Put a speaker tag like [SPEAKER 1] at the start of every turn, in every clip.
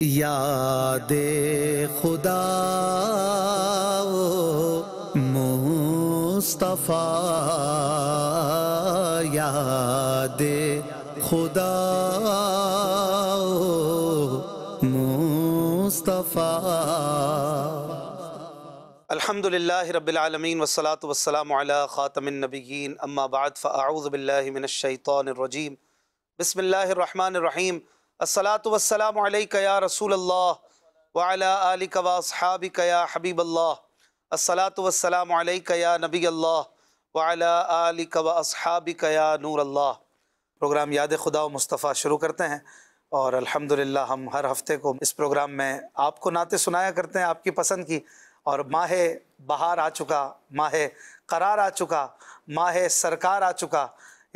[SPEAKER 1] याद खुदा मुस्तफ़ा, याद खुदा मुस्तफ़ा।
[SPEAKER 2] अल्हम्दुलिल्लाहि रब्बिल आलमीन, वस्सलातु वस्सलामु अला ख़ातमिन नबिय्यीन, अम्मा बाद फ़अऊज़ु बिल्लाहि मिनश शैतानिर रजीम। बिस्मिल्लाहिर रहमानिर रहीम। अलैका या रसूल अल्लाह व अला आलिका व अस्हाबिका या हबीब अल्लाह अलैका या नबी अल्लाह व अला आलिका व अस्हाबिका या नूर अल्लाह प्रोग्राम याद खुदा मुस्तफ़ा शुरू करते हैं और अल्हम्दुलिल्लाह हम हर हफ़्ते को इस प्रोग्राम में आपको नाते सुनाया करते हैं आपकी पसंद की और माह बहार आ चुका, माह करार आ चुका, माह सरकार आ चुका,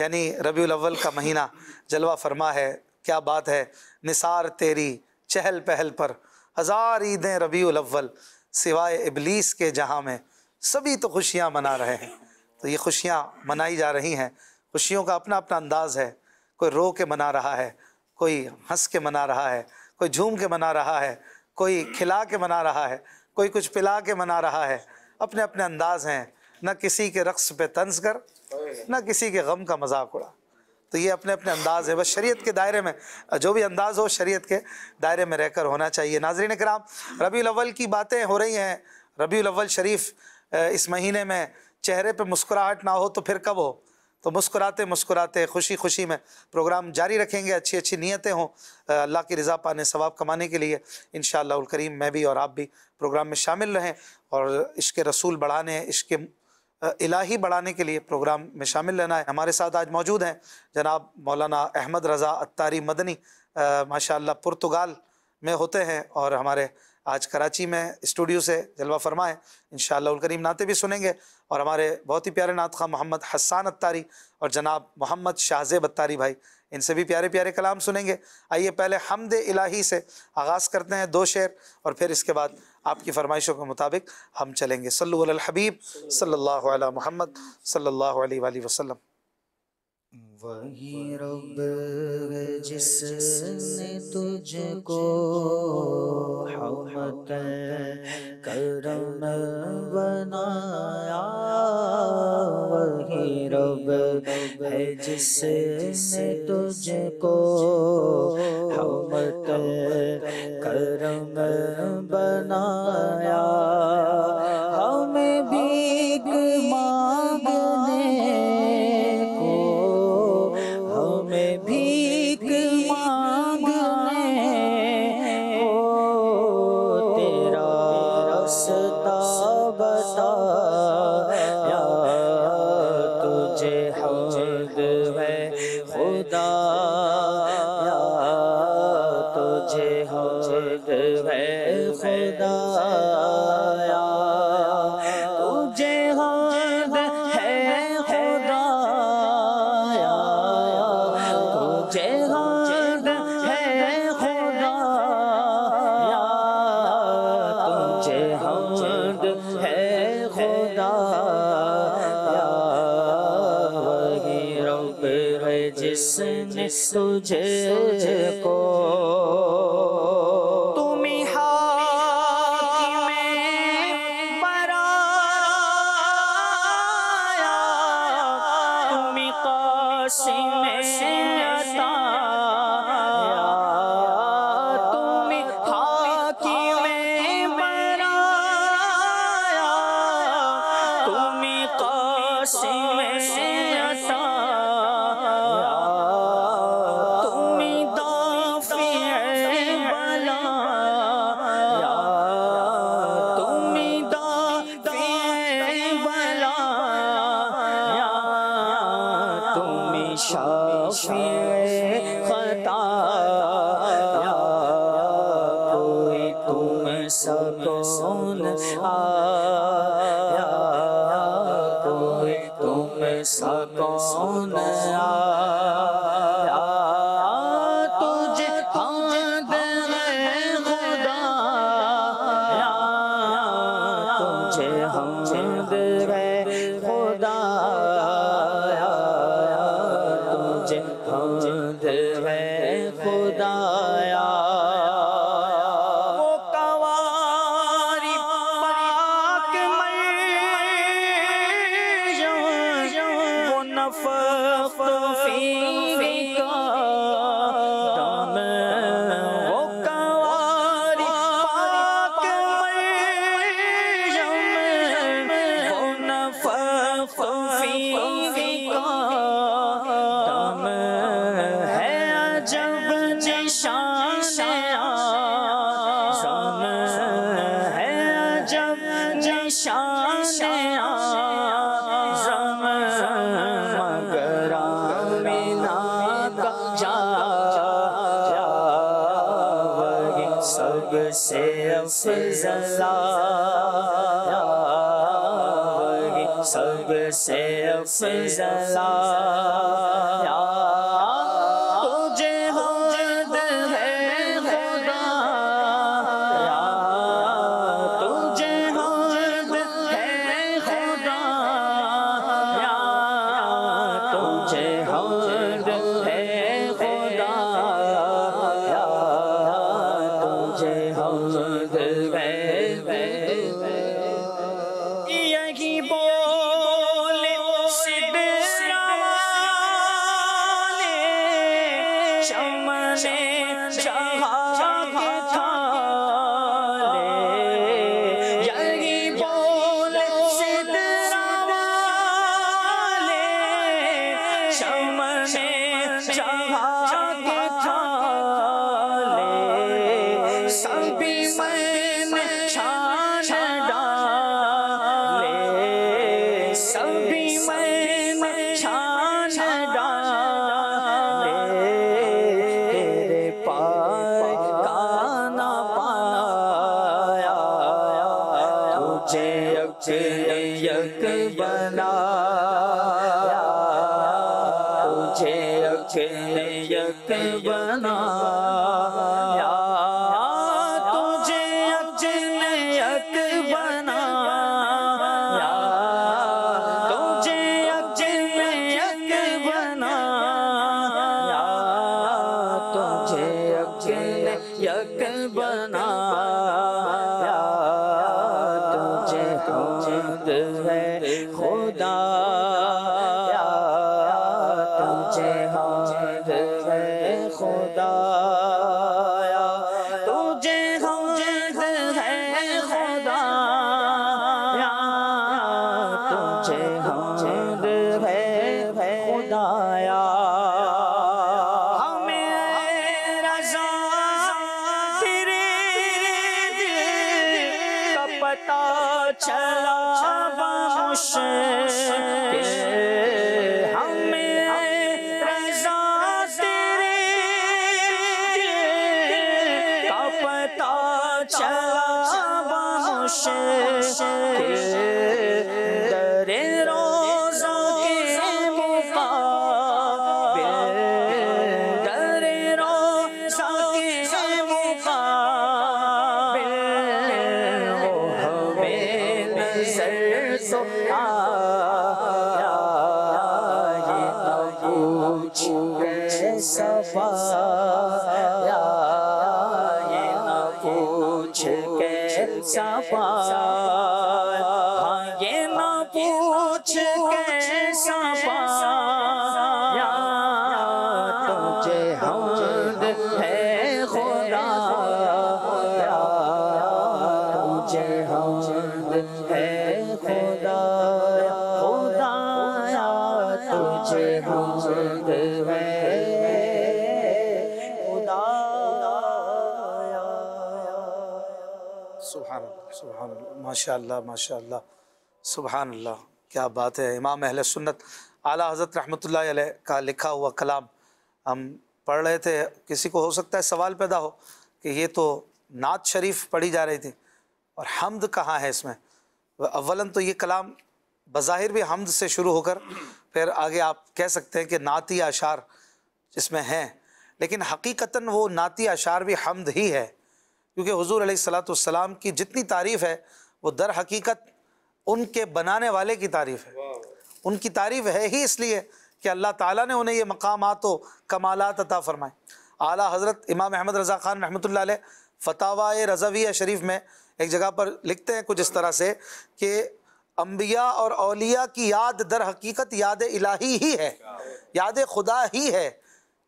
[SPEAKER 2] यानी रबी अव्वल का महीना जलवा फरमा है। क्या बात है? निसार तेरी चहल पहल पर। हज़ार ईदें रबी अव्वल, सिवाय इबलीस के जहाँ में सभी तो खुशियाँ मना रहे हैं। तो ये खुशियाँ मनाई जा रही हैं। खुशियों का अपना अपना अंदाज़ है। कोई रो के मना रहा है, कोई हंस के मना रहा है, कोई झूम के मना रहा है, कोई खिला के मना रहा है, कोई कुछ पिला के मना रहा है। अपने अपने अंदाज हैं। न किसी के रक्स पे तंज कर, न किसी के गम का मज़ाक उड़ा। तो ये अपने अपने अंदाज है, बस शरीयत के दायरे में, जो भी अंदाज हो शरीयत के दायरे में रहकर होना चाहिए। नाजरीन कराम रबी अव्वल की बातें हो रही हैं रबी अव्वल शरीफ इस महीने में चेहरे पे मुस्कुराहट ना हो तो फिर कब हो? तो मुस्कुराते मुस्कुराते, खुशी खुशी में प्रोग्राम जारी रखेंगे, अच्छी अच्छी नीयतें हों अल्लाह की रज़ा पाने, सवाब कमाने के लिए। इन करीम, मैं भी और आप भी प्रोग्राम में शामिल रहें और इश्क रसूल बढ़ाने इश्क इलाही बढ़ाने के लिए प्रोग्राम में शामिल लेना है। हमारे साथ आज मौजूद हैं जनाब मौलाना अहमद रज़ा अत्तारी मदनी। माशाल्लाह पुर्तगाल में होते हैं और हमारे आज कराची में स्टूडियो से जलवा फरमाए। इन करीम नाते भी सुनेंगे और हमारे बहुत ही प्यारे नात खां मोहम्मद हसान अत्तारी और जनाब मोहम्मद शाहजेब अत्तारी भाई इनसे भी प्यारे प्यारे कलाम सुनेंगे। आइए पहले हमद इलाही से आगाज़ करते हैं दो शेर और फिर इसके बाद आपकी फरमाइशों के मुताबिक हम चलेंगे। हबीब सल्लल्लाहु अलैहि मोहम्मद सल्लल्लाहु अलैहि वसल्लम।
[SPEAKER 1] वही रब है जिसने तुझको हमत करम बनाया वही रब है जिसने तुझको हमत करम बनाया। तुझे हमद है तुझे अक्षय यक बनाया
[SPEAKER 2] माशा सुबहान क्या बात है। इमाम अहल सुन्नत, आला हज़रत अलैह का लिखा हुआ कलाम, हम पढ़ रहे थे, किसी को हो सकता है सवाल पैदा हो कि ये तो नात शरीफ पढ़ी जा रही थी, और हमद कहाँ है इसमें? अव्वलन तो ये कलाम बज़ाहिर भी हमद से शुरू होकर फिर आगे आप कह सकते हैं कि नाती अशार इसमें हैं, लेकिन हकीकता वो नाती अशार भी हमद ही है, क्योंकि हुजूर अलैहिस्सलाम की जितनी तारीफ़ है वो दर हकीकत उनके बनाने वाले की तारीफ़ है। उनकी तारीफ़ है ही इसलिए कि अल्लाह ताला ने उन्हें ये मकामात व कमालात अता फरमाए। आला हज़रत इमाम अहमद रज़ा ख़ान अलैह फतावा रज़विया शरीफ में एक जगह पर लिखते हैं कुछ इस तरह से कि अम्बिया और अलिया की याद दर हकीकत याद इलाही ही है। याद खुदा ही है।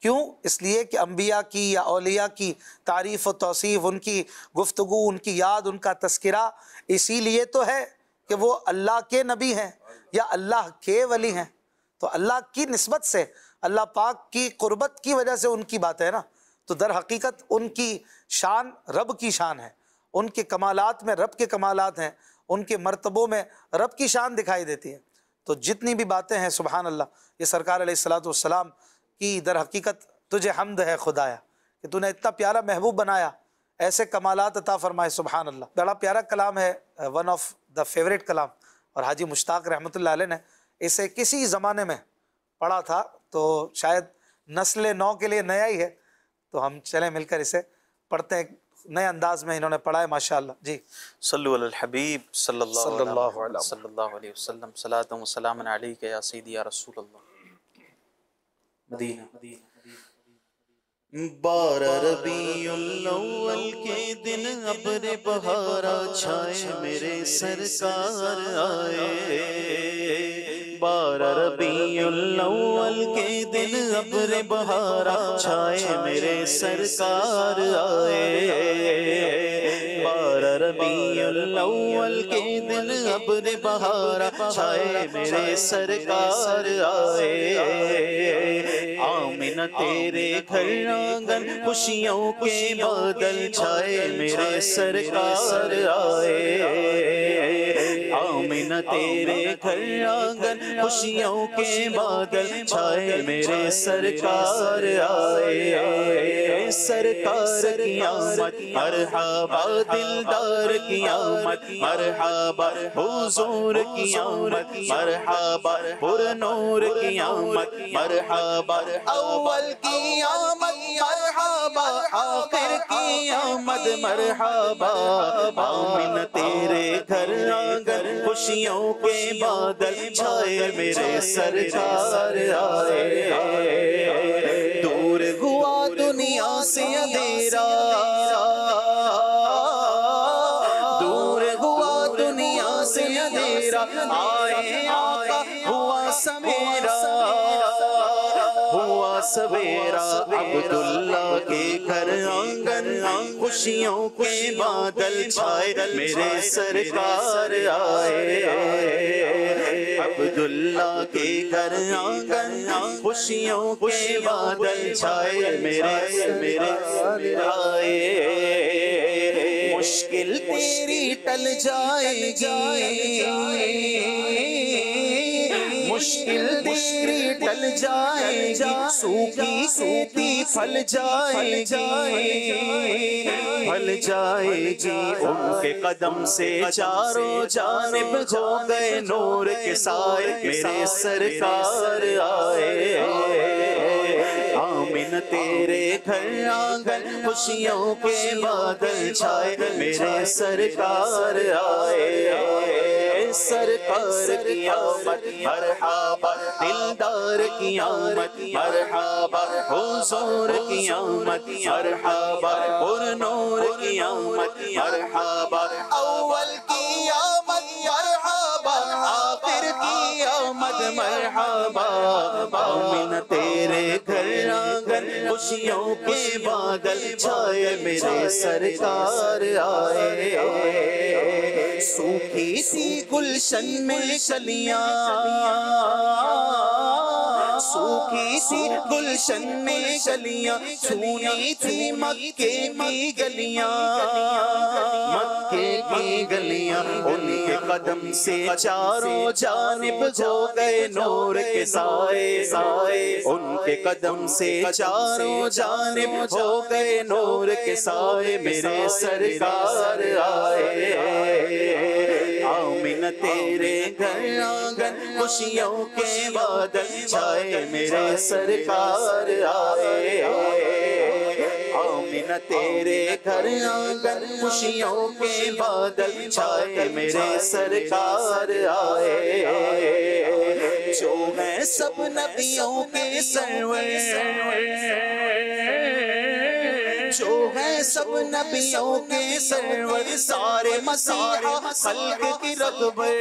[SPEAKER 2] क्यों? इसलिए कि अम्बिया की या अलिया की तारीफ़ व तोसीफ़, उनकी गुफ्तु उनकी याद, उनका तस्करा इसीलिए तो है कि वो अल्लाह के नबी हैं या अल्लाह के वली हैं। तो अल्लाह की नस्बत से, अल्लाह पाक की क़ुरबत की वजह से उनकी बात है ना? तो दर हकीकत उनकी शान रब की शान है। उनके कमालत में रब के कमालत हैं। उनके मरतबों में रब की शान दिखाई देती है। तो जितनी भी बातें हैं सुबहान अल्लाह, ये सरकार सलाम की दर हकीकत तुझे हमद है खुदाया कि तूने इतना प्यारा महबूब बनाया ऐसे कमालात अता फरमाए सुबहान अल्लाह बड़ा प्यारा कलाम है वन ऑफ़ द फेवरेट कलाम। और हाजी मुश्ताक रहमत ने इसे किसी ज़माने में पढ़ा था तो शायद नस्ल नौ के लिए नया ही है। तो हम चले मिलकर इसे पढ़ते हैं नए अंदाज में इन्होंने पढ़ा है माशाल्लाह। जी।
[SPEAKER 3] सल्लल्लाहु अलैहि वसल्लम। सलातु व सलाम अलैका या या रसूल अल्लाह मदीना बारह के दिन अब्र बहारा छाए मेरे सरकार आए। बारह रबीउल के दिन अब्र बहारा छाए मेरे सरकार आए। बारह रबीउल के दिन अपने बहारा छाए मेरे सरकार आए आमिना तेरे घर आँगन खुशियों के बादल छाए मेरे सरकार आए आमिना तेरे घर आँगन खुशियों के बादल छाए मेरे सरकार आए सरकार की आमद मरहबा दिलदार की आमद मरहबा हुजूर की आमद मरहबा पुरनूर की आमद मरहबा अव्वल की आमद आखिर की आमद मरहबा। आमिन तेरे घर आँगन, खुशियों के बादल छाए मेरे सर आए। दूर हुआ दुनिया से अंधेरा सवेरा अब्दुल्ला के घर आँगन, खुशियों के बादल छाए, मेरे सरकार आए अब्दुल्ला के घर आँगन, खुशियों के बादल छाए, मेरे मेरे आए। मुश्किल तेरी टल जाएगी। मुश्किल तेरी टल जाएगी सूखी सूखी फल जाएगी। फल जाएगी उनके कदम से चारों जानिब हो गए नूर के साए मेरे सरकार आए। आमिन तेरे घर आँगन खुशियों के बादल छाए। मेरे सरकार आए। सरकार की आमद मरहबा दिलदार की आमद मरहबा हुजूर की आमद मरहबा पुरनूर की आमद मरहबा अव्वल की आमद मरहबा आखिर की आमद मरहबा आँगन खुशियों के बादल छाए मेरे सरकार आए। सूखी सी गुलशन में कलियाँ सूखी सी गुलशन में गलियाँ सुनी थी मक्के की गलियाँ। गलियाँ उनके कदम से चारों जानिब हो गए नूर के साए साए उनके कदम से चारों जानिब हो गए नूर के साए मेरे सरकार आए आमिन तेरे घर आँगन खुशियों के बादल छाए। मेरे सरकार आए आमिन तेरे घर आँगन खुशियों के बादल छाए, मेरे सरकार आए। जो है सब नबियों के सरवर सब नबियों के सरवर सारे मसीहा हल्क की रगबर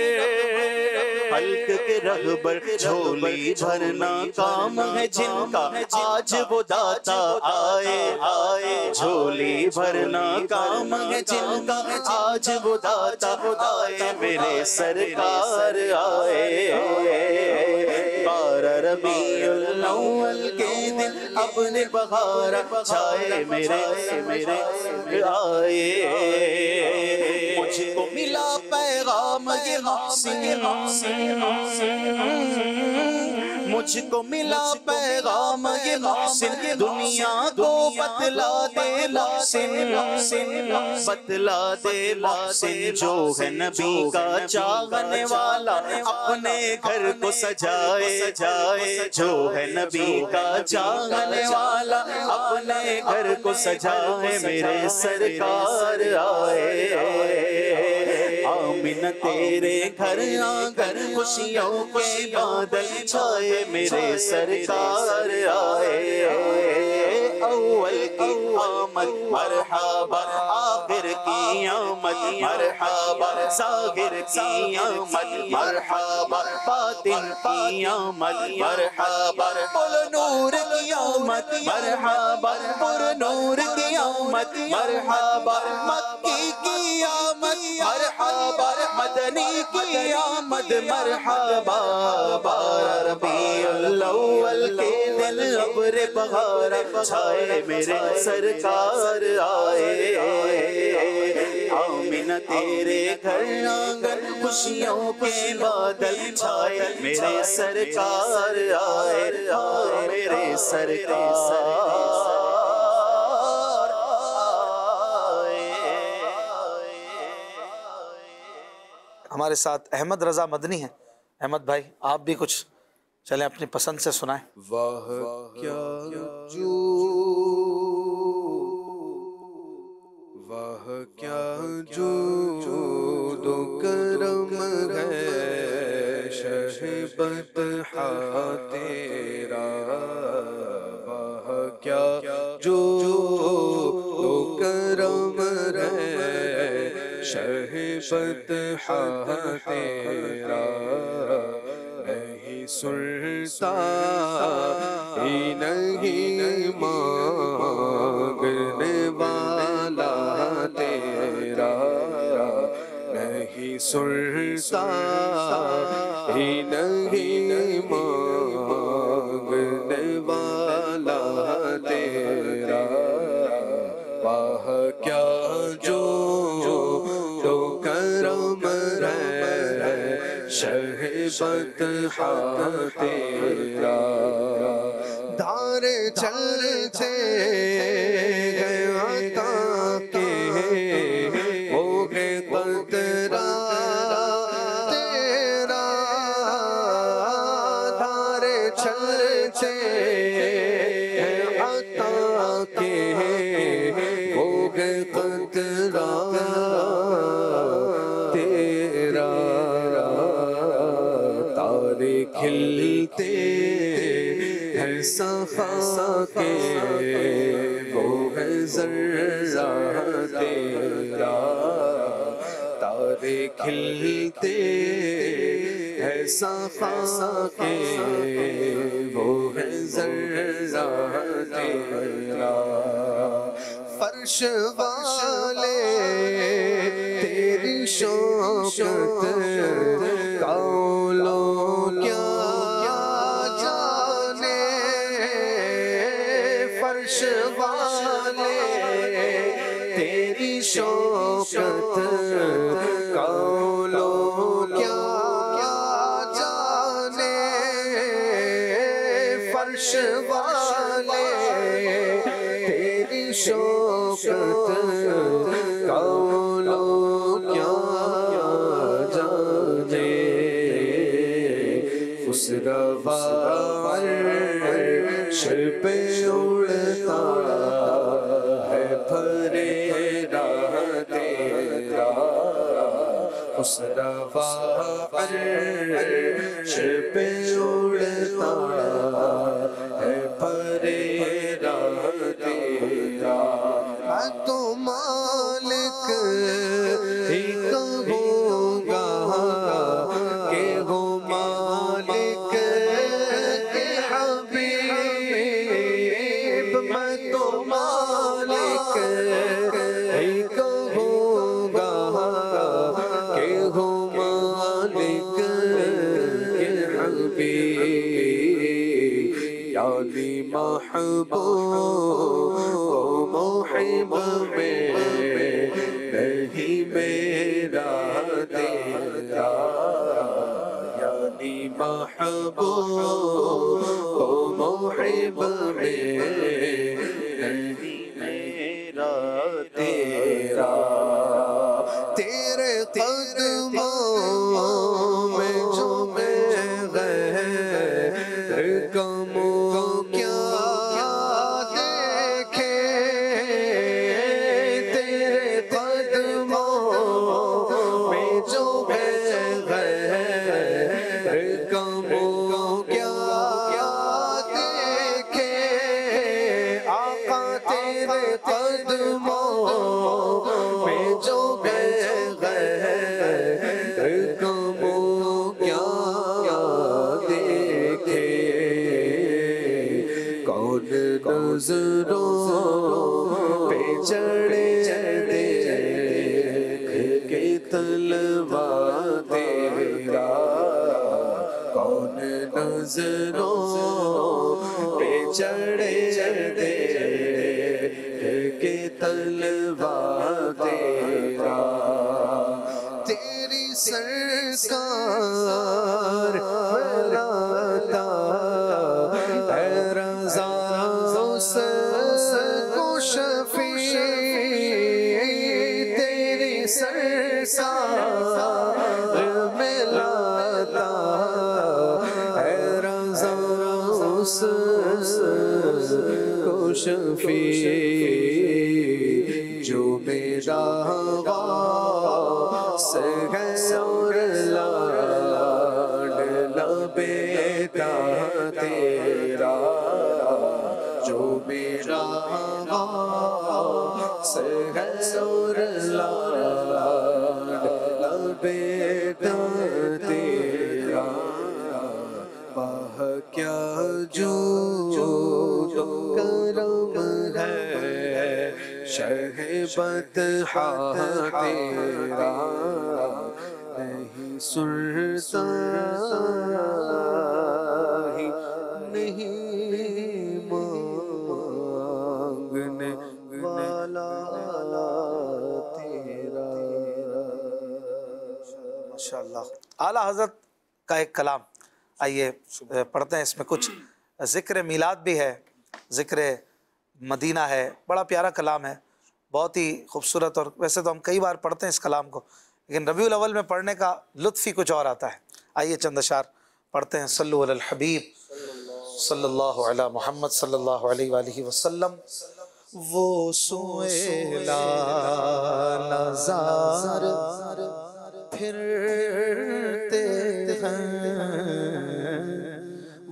[SPEAKER 3] हल्क के रगबर झोली भरना काम है जिनका आज वो दाता आए आए। झोली भरना काम है जिनका। आज वो दाता आए। मेरे सरकार आए। बारह रबीउल अव्वल के दिन अपने बहार छाए मेरे मेरे आए। मुझको मिला पैगाम ये हसीन मुझको मिला पैगाम ये मोहसिन दुनिया को बतला दे मोहसिन बतला दे मोहसिन जो है नबी का चाहने वाला अपने घर को सजाए जाए जो है नबी का चाहने वाला अपने घर को सजाए मेरे सरकार आए। आमिन तेरे घर आकर खुशियों के बादल छाए मेरे सरकार आए। अव्वल की आमद मरहबा आखिर की आमद मरहबा सागिर की आमद मरहबा बातिन की आमद मरहबा पुल नूर की आमद मरहबा पुर नूर की आमद मरहबा मक्की की आमद मरहबा मदनी की आमद मरहबा बार रबीउल अव्वल के दिल अब्र बहार छाए मेरे सरकार आए। आमिन, तेरे घर आँगन खुशियों के बादल छाए मेरे सरकार आए। आए मेरे सरकार
[SPEAKER 2] हमारे साथ अहमद रजा मदनी हैं। अहमद भाई, आप भी कुछ चलें अपनी पसंद से सुनाए।
[SPEAKER 4] वाह क्या जो? वाह क्या जो? जो दो करम है, शहबत तेरा। वाह क्या जो? दो करम है, शहबत तेरा। सुनता ही नहीं मांगने वाला तेरा नहीं सुनता ही नहीं शहबत तेरा धार चलते सफ़ा के वो है जर्रा तेरा। फर्श वाले तेरी शौकत कौन पे चढ़े देख के तलवा तेरा। कौन नज़रों नहीं मांगने वाला तेरा
[SPEAKER 2] आला हज़रत का एक कलाम आइए पढ़ते हैं इसमें कुछ ज़िक्र मिलाद भी है ज़िक्र मदीना है बड़ा प्यारा कलाम है बहुत ही खूबसूरत और वैसे तो हम कई बार पढ़ते हैं इस कलाम को लेकिन रबीउल अव्वल में पढ़ने का लुत्फ़ ही कुछ और आता है। आइए चंद अशार पढ़ते हैं। सल्लु अलल हबीब, सल्लल्लाहु अला मोहम्मद, सल्लल्लाहु अलैहि वसल्लम। वो सुएला नजार फिरते हैं।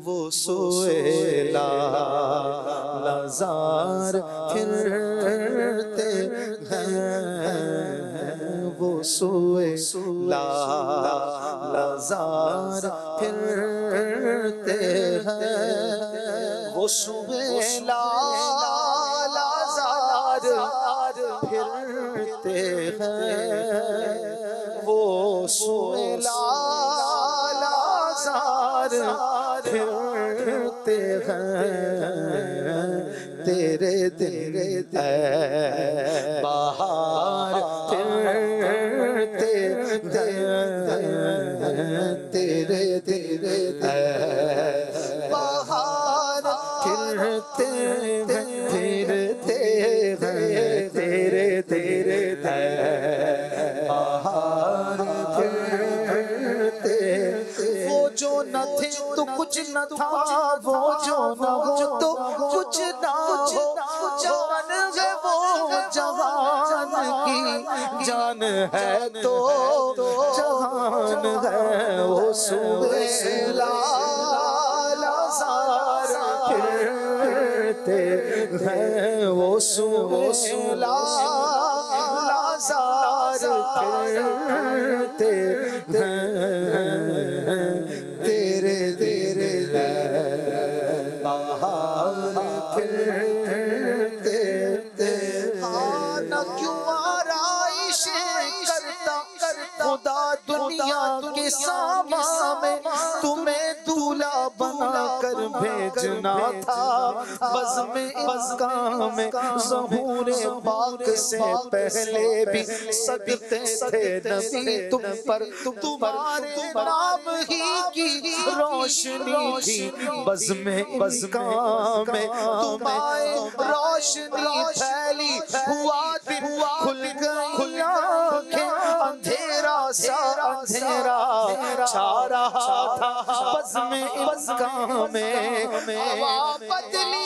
[SPEAKER 2] वो सोएला नजार फिरते वो सोएला नजार फिरते हैं। वो सोएला नजार फिरते हैं। वो सोएला लाजार फिरते हैं। तेरे तेरे बाहर तेरे तेरे वो जो न थे तो कुछ न तो जान है तो जहान है वो सुबेला फिरते हैं वो सुबेला फिरते हैं के सामा में तुम्हें दूल्हा बना कर भेजना था। बस में इनका में जहूर पाक से पहले भी सकते थे नबी तुम पर तुम्हारे नाम ही की रोशनी थी। बस में बस में तुम्हारे रोशनी फैली। हुआ दिन खुल गई आँखें। सा अंधेरा छा रहा था बस में इनका में। बदली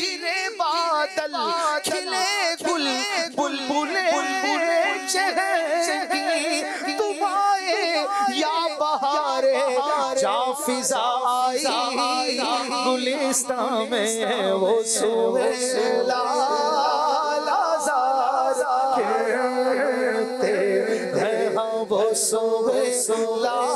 [SPEAKER 2] गिरे बादल, खिले गुल, बुलबुले चहकी। तुम आए या बहारे, जा फिजा आई। गुलिस्तान में वो सुबह खेलते हैं हाँ वो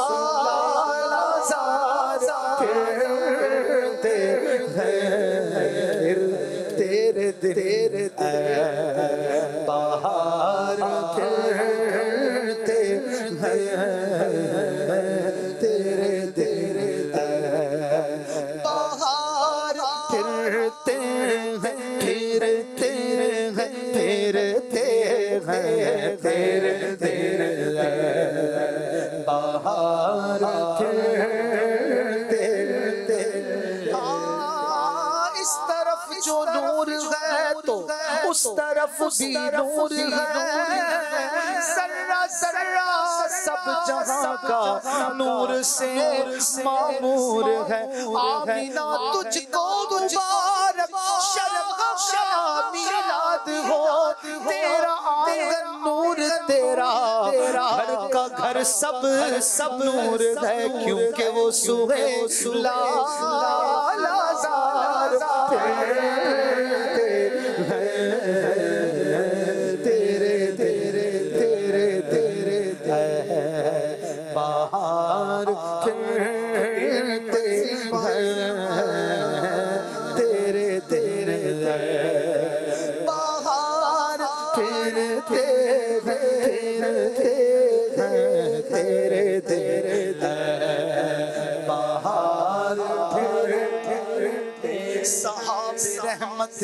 [SPEAKER 2] नूर है सर्रा सर्रा सब जहाँ का नूर से मामूर है आमीना तुझको मुबारक शर्म मिलाद हो तेरा आँगन नूर तेरा घर का घर सब सब नूर है क्योंकि वो सुहे लाजार तेरे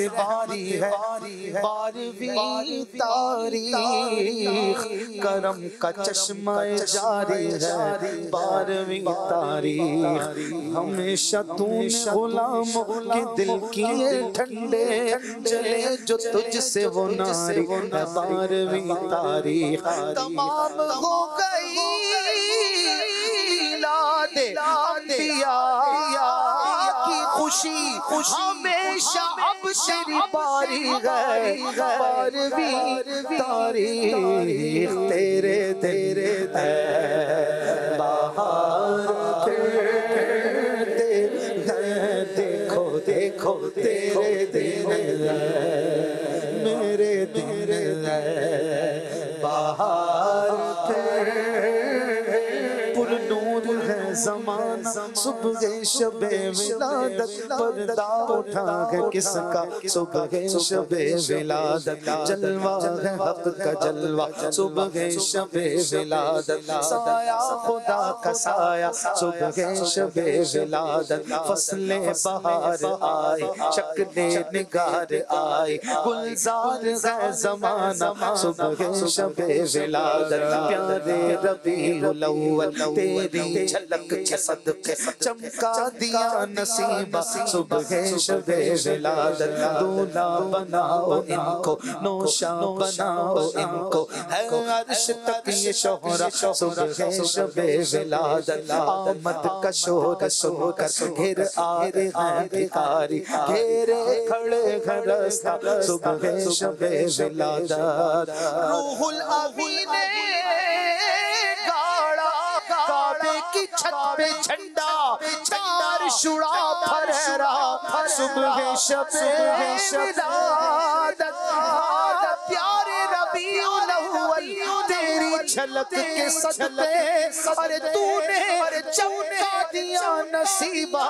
[SPEAKER 2] रहमत बारी है बारहवीं तारीख करम का चश्मा जारी है बारहवीं तारीख हमेशा तूने गुलाम के दिल किए ठंडे। चले जो तुझसे वो नारी बारहवीं तारीख तमाम हो गई। लादे अंबिया। की खुशी हमेशा अब तेरी बारी है बारहवीं तारीख तेरे तेरे बाहर देखो देखो तेरे तेरे मेरे तेरे जमाना, सुबह शबे विलादत, पर्दा उठा है किसका? सुबह शबे विलादत, जलवा है हक का जलवा। सुबह शबे विलादत, साया खुदा का साया। सुबह शबे विलादत, फ़सलें बहार आए शक्ले निगार आए। गुलजार है जमाना, सुबह शबे विलादत। प्यारे अव्वल, तेरी झलक के सदके चमका दिया नसीबा सुबह शबे विलादत दूल्हा बनाओ इनको नौशा बनाओ इनको है अर्श तक ये शोहरा सुबह शबे विलादत आमद का शोर सुनकर घेर आ रहे हैं भिखारी घेरे खड़े हैं रास्ता सुबह शबे विलादत रूहुल अमीन गाड़ा काबे की छत पे झंडा चार शुड़ा फररा सुबह शबे विलादत प्यारे रबीउल अव्वल तेरी झलक के सदके अरे तूने चमका दिया नसीबा।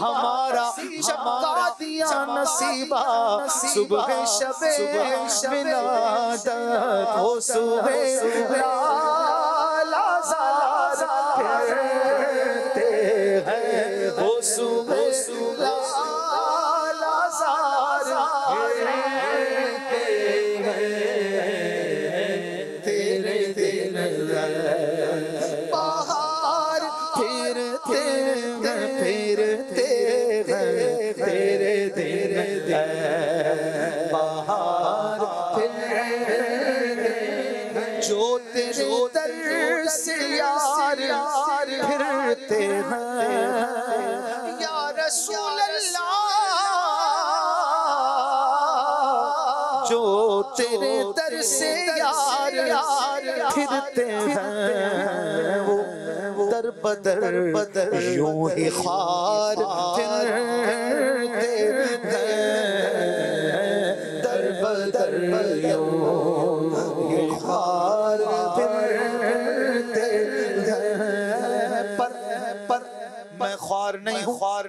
[SPEAKER 2] हमारा चमका दिया नसीबा। सुबह शबे विलादत हो सुबह या रसूल अल्लाह जो तेरे दर से यार यार फिरते हैं वो दर बदर बदर यूँ ही खार फिरते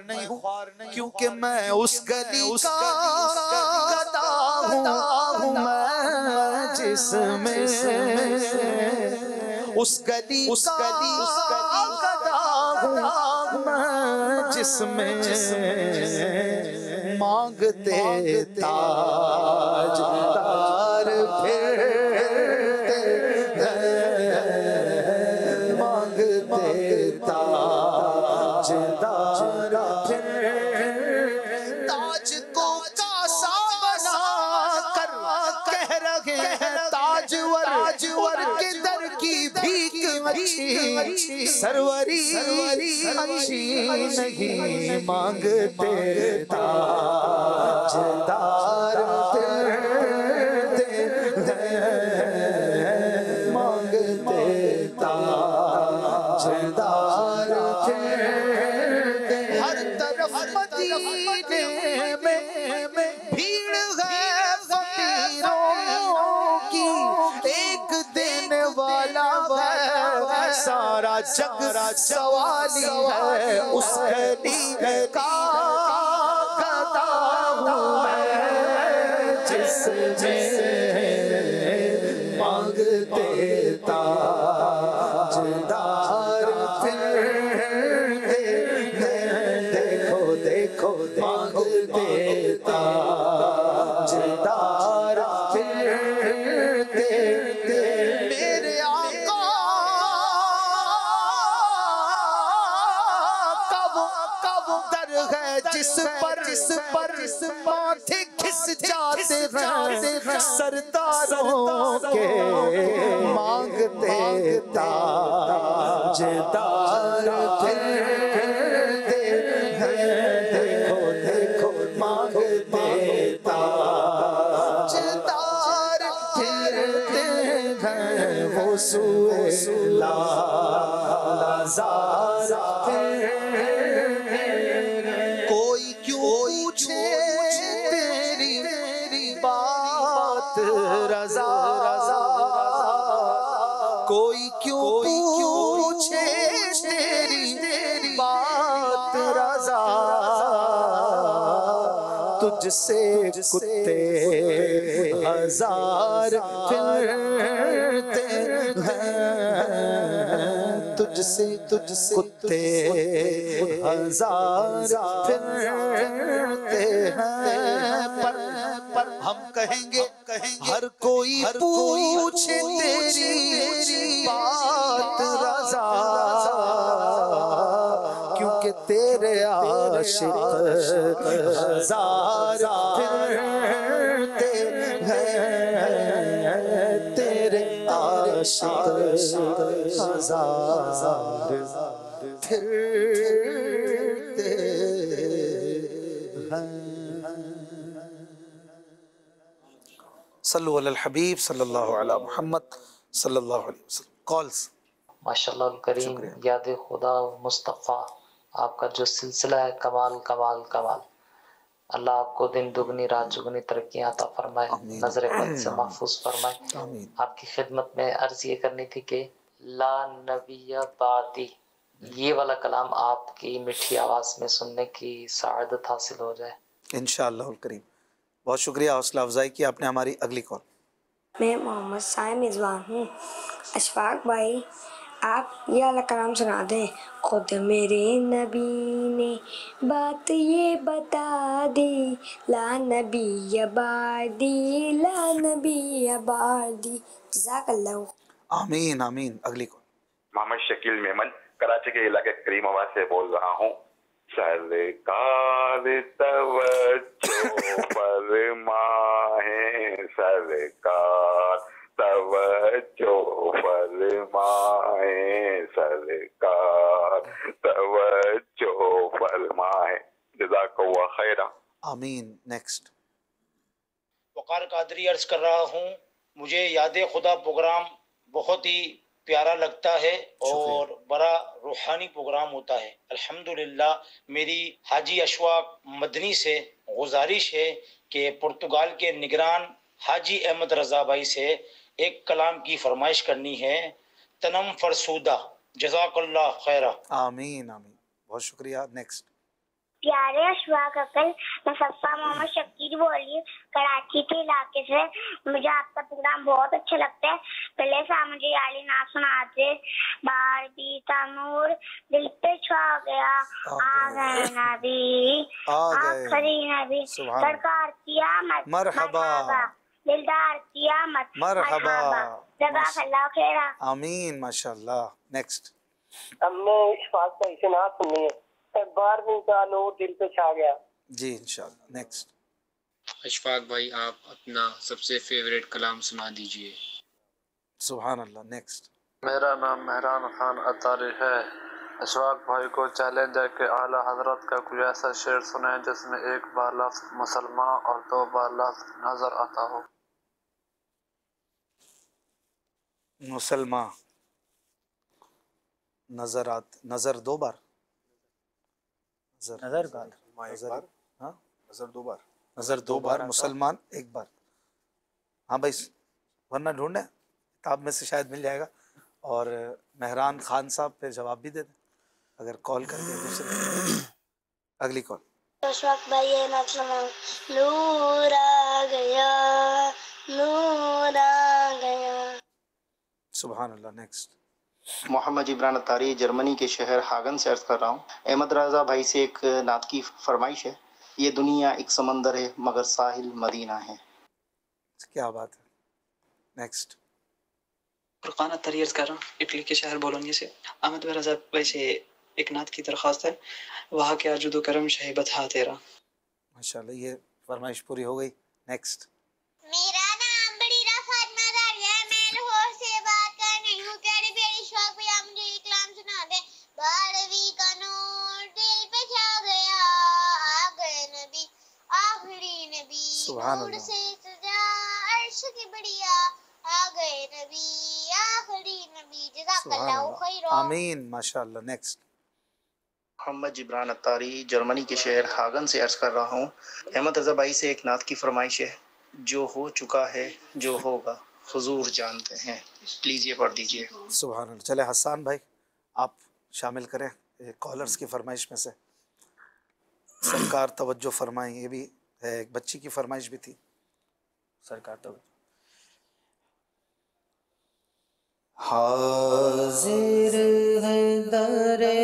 [SPEAKER 2] नहीं हूँ। हूँ। क्योंकि मैं उस गली का हूँ। मैं जिसमें उस गली उस गली गदा मैं जिसमें मांगते ताज तार फिरते अच्छी सरवरी अच्छी नहीं मांगते ताज सवाली है उस गली का खिस जाते रहते सरदारों के। मांगते ताजदार फिरते तुझसे कुत्ते हज़ार फिरते हैं। तुझसे तुझसे कुत्ते हज़ार फिरते हैं। पर पर हम कहेंगे कहेंगे हर कोई हर कोई पूछे तेरी बात। आशिक हज़ार फिरते हैं तेरे आशिक हज़ार फिरते सल्लु अलल हबीब सल्लल्लाहु अला मुहम्मद सल्लल्लाहु अलैहि वसल्लम। कॉल्स
[SPEAKER 5] माशाल्लाह करीम याद खुदा मुस्तफ़ा। आपका जो सिलसिला है कमाल कमाल कमाल। अल्लाह आपको दिन दुगनी रात चुगनी तरक्की अता फरमाए नज़र से महफूज फरमाए। आपकी खिदमत में अर्ज़ ये करनी थी कि ला नबिया बादी ये वाला कलाम आपकी मीठी आवाज़ में सुनने की सआदत हासिल हो जाए।
[SPEAKER 2] इंशाअल्लाह करीम। बहुत शुक्रिया हौसला अफजाई की आपने हमारी अगली कॉल।
[SPEAKER 6] मैं मोहम्मद साय मिजबान हूँ। अशफाक भाई आप ये अल्लाह कलाम सुना दें। खुद मेरे नबी ने बात ये बता दी। ला नबी अबादी ला नबी अबादी। जजाकल्लाह
[SPEAKER 2] आमीन आमीन। अगली कॉल।
[SPEAKER 7] मोहम्मद शकील मेमन कराची के इलाके करीम आबाद से बोल रहा हूँ। सरकार तवज्जो फरमाए सरकार तवज्जो फरमाए सरकार तवज्जो फरमाए जजाकल्लाह खैरा
[SPEAKER 2] आमीन नेक्स्ट
[SPEAKER 8] वकार कादरी अर्ज़ कर रहा हूँ मुझे याद खुदा प्रोग्राम बहुत ही प्यारा लगता है और बड़ा रूहानी प्रोग्राम होता है। अल्हम्दुलिल्लाह मेरी हाजी अशवाक मदनी से गुजारिश है कि पुर्तगाल के निगरान हाजी अहमद रजा भाई से एक कलाम की फरमाइश करनी है तनम फरसूदा जजाकल्ला खैरा।
[SPEAKER 2] आमीन आमीन। बहुत शुक्रिया। नेक्स्ट
[SPEAKER 6] प्यारे अशफाक अकल मैं सफ़ा मोहम्मद शकीर बोल रही हूँ कराची के इलाके से। मुझे आपका प्रोग्राम बहुत अच्छा लगता है। पहले से आप मुझे याली ना सुनाते। बार भी तनूर दिल पे छा गया। आ गए। नबी
[SPEAKER 2] आ गए।
[SPEAKER 6] आखिरी नबी। सरकार की आमद
[SPEAKER 2] मरहबा।
[SPEAKER 6] दिलदार की आमद
[SPEAKER 2] मरहबा।
[SPEAKER 6] जज़ाकल्लाह खैरा
[SPEAKER 2] आमीन माशाल्लाह नेक्स्ट
[SPEAKER 9] हमने इशफाक भाई से ना सुनी है बारहवीं का नूर दिल पे छा गया।
[SPEAKER 2] जी इंशाल्लाह। नेक्स्ट
[SPEAKER 10] अशफाक भाई आप अपना सबसे फेवरेट कलाम सुना दीजिए।
[SPEAKER 2] सुभान अल्लाह। नेक्स्ट
[SPEAKER 11] मेरा नाम मेहरान खान अतारी है। अशफाक भाई को चैलेंज है कि आला हज़रत का कोई ऐसा शेर सुने जिसमें एक बार लफ्ज मुसलमान और दो बार लफ्ज नज़र आता हो।
[SPEAKER 2] मुसलमान। नज़र आत नज़र दो बार। नज़र
[SPEAKER 4] नज़र
[SPEAKER 2] हाँ?
[SPEAKER 4] नज़र दो बार।
[SPEAKER 2] नज़र दो बार। मुसलमान एक बार। हाँ भाई वरना ढूंढे। किताब में से शायद मिल जाएगा। और मेहरान खान साहब पे जवाब भी दे दें। अगर कॉल करके दूसरे अगली कॉल।
[SPEAKER 6] अशफाक भाई ये मतलब नूर आ गया नूर आ गया।
[SPEAKER 2] सुबहान अल्लाह नेक्स्ट
[SPEAKER 12] मोहम्मद इमरान अतारी जर्मनी के शहर हागन से अर्ज़ कर रहा हूँ। अहमद रजा भाई से एक नात की फरमाइश है। ये दुनिया एक समंदर है मगर साहिल मदीना है।
[SPEAKER 2] क्या बात है। नेक्स्ट
[SPEAKER 13] फुरकान तरीर्ज कर रहा हूँ इटली के शहर बोलोनिया से। अहमद रजा भाई से एक नात की दरख्वास्त है। वहाँ के अर्जुद करम शहीबत हा तेरा।
[SPEAKER 2] माशाल्लाह ये फरमाइश पूरी हो गई। नेक्स्ट
[SPEAKER 14] मेरा नाम बड़ीरा फातिमा दारिया है। मैं लाहौर से बात कर रही हूँ। प्यारे शौक भैया मुझे एक कलाम सुना दे। बारहवीं का नूर दिल पे छा गया। आ गए नबी आखिरी नबी।
[SPEAKER 2] सुभान
[SPEAKER 14] नूर
[SPEAKER 2] अल्लाह।
[SPEAKER 14] से सजा अर्श की बढ़िया। आ गए नबी आखिरी नबी। जज़ाकल्लाहु खैरा।
[SPEAKER 2] आमीन। माशाल्लाह। नेक्स्ट
[SPEAKER 12] मोहम्मद जिब्रान अतारी जर्मनी के शहर हागन से अर्ज़ कर रहा हूँ। अहमद रजा भाई से एक नात की फरमाइश है जो हो चुका है जो होगा हुजूर जानते हैं। प्लीज़ ये पढ़ दीजिए।
[SPEAKER 2] अल्लाह चले हसान भाई आप शामिल करें कॉलर्स की फरमाइश में से। सरकार तवज्जो फरमाएँ ये भी है एक बच्ची की फरमाइश भी थी।
[SPEAKER 4] सरकार तो
[SPEAKER 1] हाजिर है दरे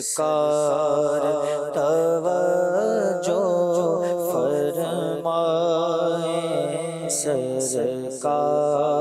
[SPEAKER 1] सरकार तवज्जो फरमाए सरकार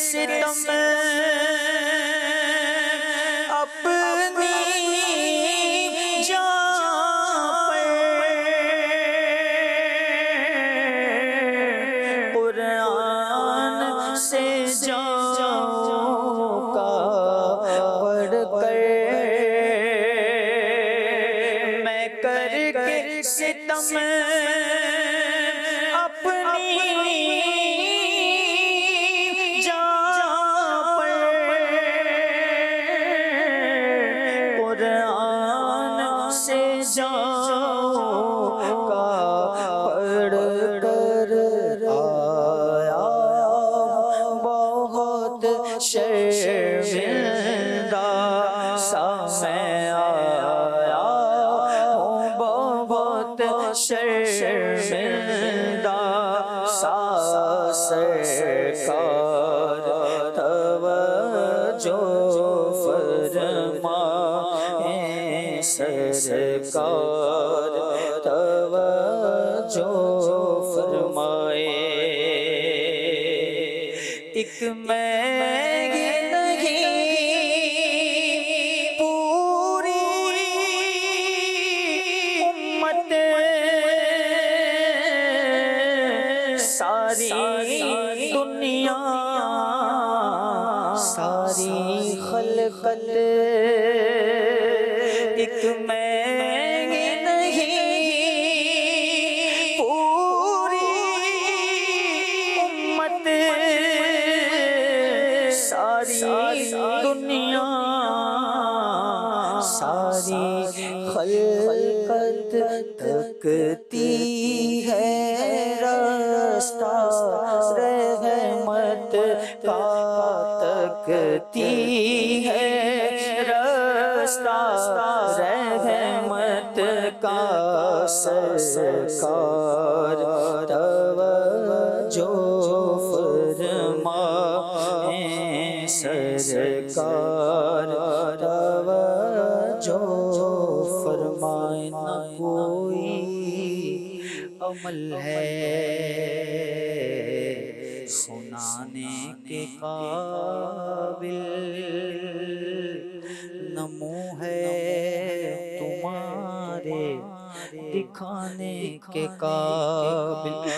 [SPEAKER 1] कर के सितम कार जो फरमाए न कोई अमल है। सुनाने के काबिल नमो है तुम्हारे दिखाने के काबिल।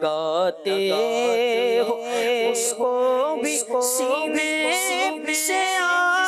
[SPEAKER 1] लगाते हो उसको भी सीने से आ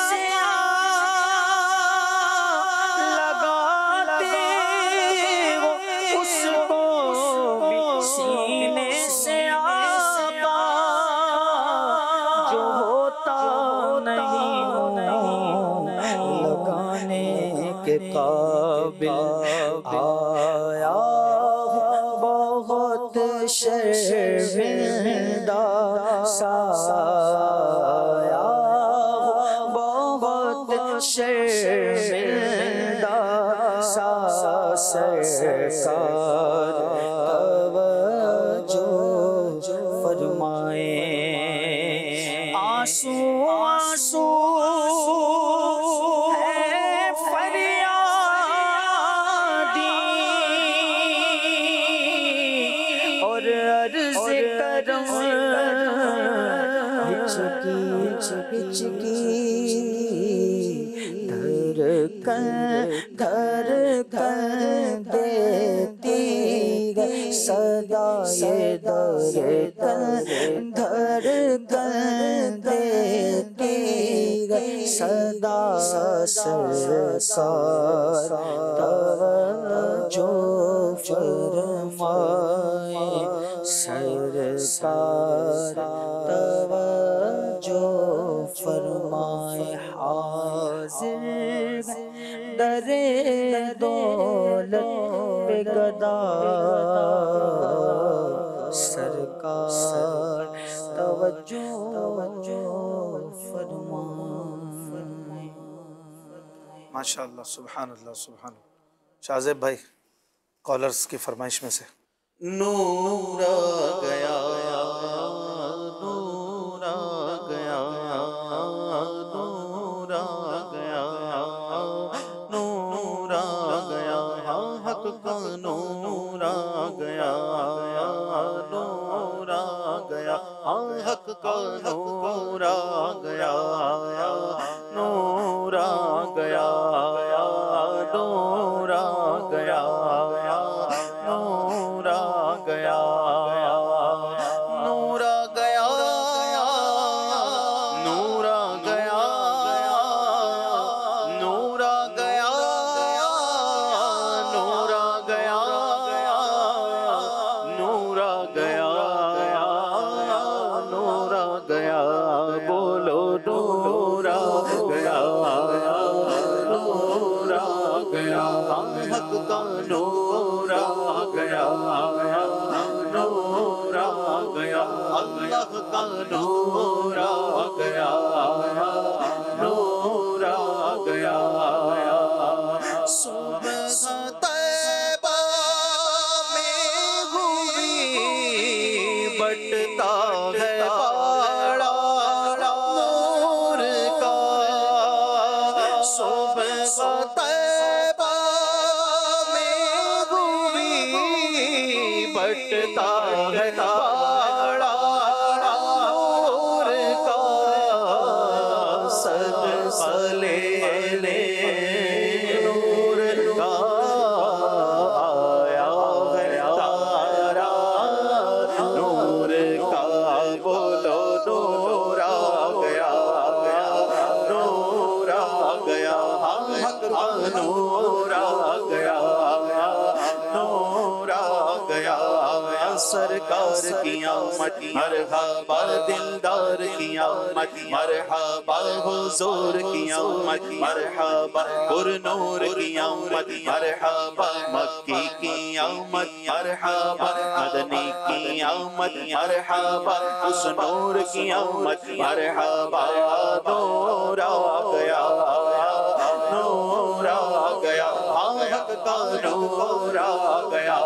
[SPEAKER 1] सार जो फरमाए सरकार तव जो फरमाए हाजिर दरे दौलत पे गदा। सरकार तवज्जो
[SPEAKER 2] माशा सुबहान अल्लाह सुबहान शाहजेब भाई कॉलर्स की फरमाइश में से।
[SPEAKER 3] नूर गया, हक का नूर आ गया। मरहबा दिलदार की आमद मरहबा हुजूर की आमद मरहबा नूर की आमद मरहबा मक्की की आमद मरहबा मदनी की आमद मरहबा उस नूर की आमद मरहबा नूर आ गया, नूर आ गया हाँ हक का नूर आ गया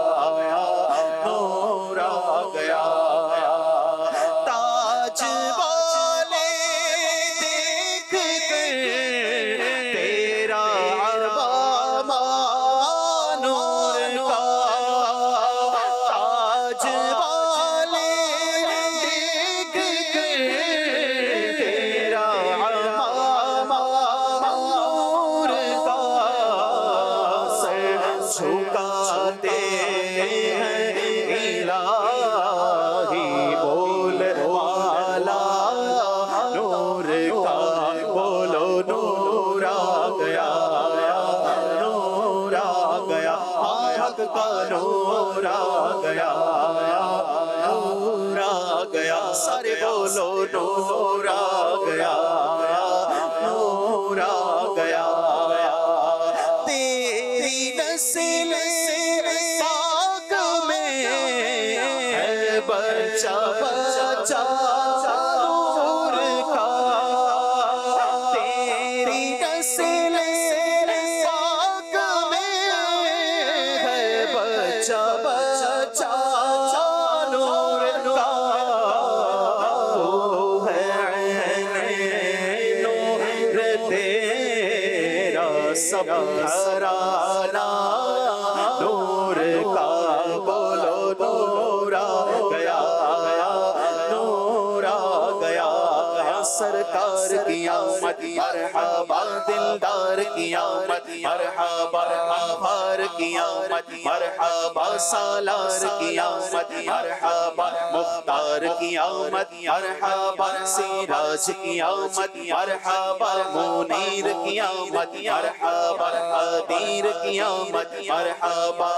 [SPEAKER 3] मरहबा अखबार किया मत मरहबा सालार किया मत मरहबा मुख्तार किया मत मरहबा सिराज किया मत मरहबा मुनीर किया मत मरहबा अदीर किया मत मरहबा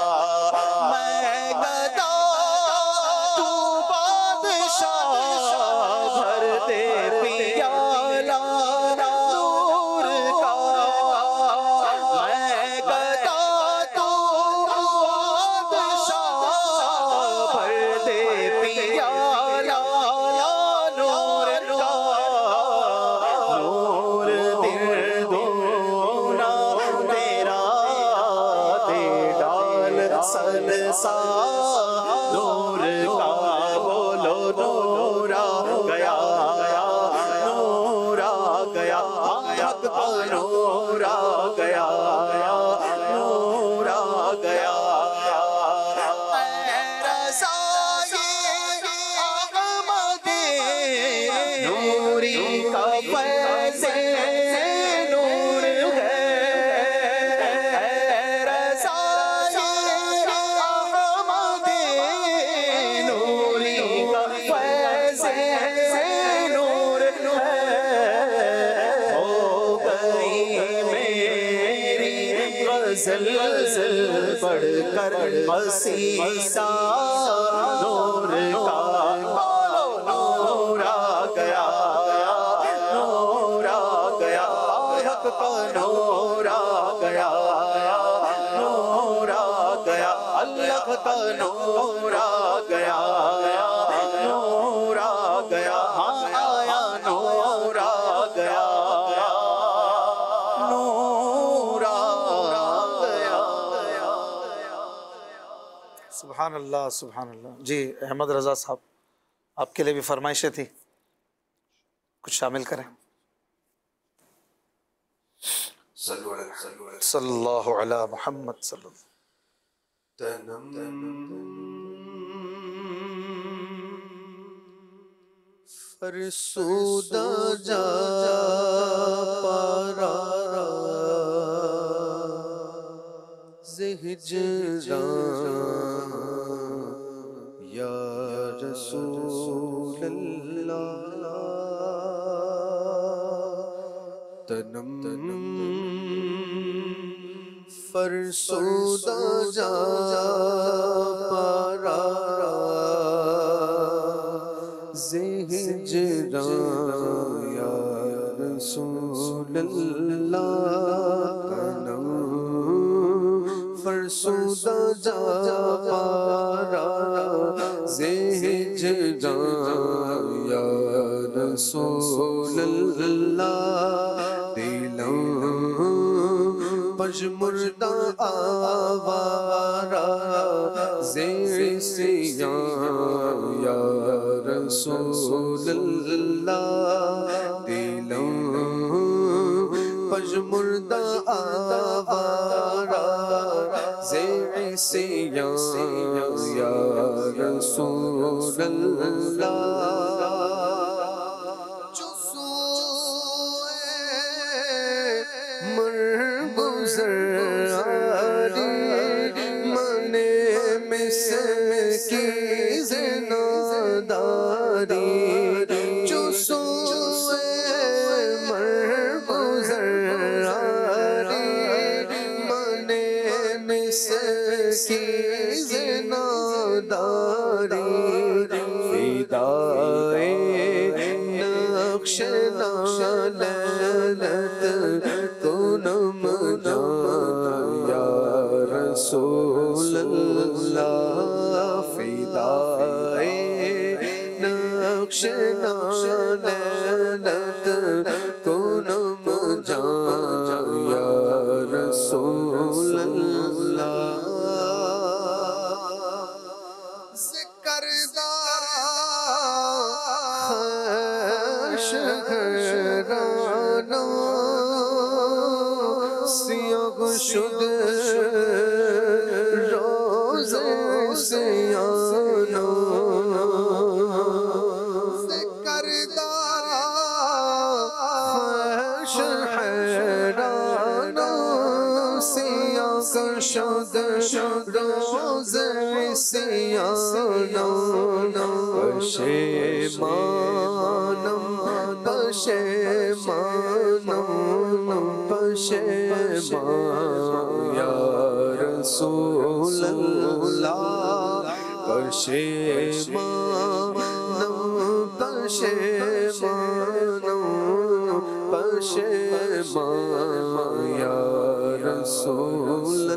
[SPEAKER 2] सुबहान अल्लाह सुबहान अल्लाह जी अहमद रज़ा साहब आपके लिए भी फरमाइशें थी। कुछ शामिल करें। सल्लल्लाहु अलैहि मोहम्मद
[SPEAKER 4] फरसूदा जा पारा। जिहजरा रसूल अल्लाह तनम फरसूदा जा पारा। जिहजरा या रसूल तनम फरसूदा जा पारा। जिहजरा या रसूल अल्लाह दिलों पजमुर्दा आवारा। जेर से या या दिलों रसूल अल्लाह पशेमान या रसूल अल्लाह पशेमानम पशेमानम पशेमान या रसूल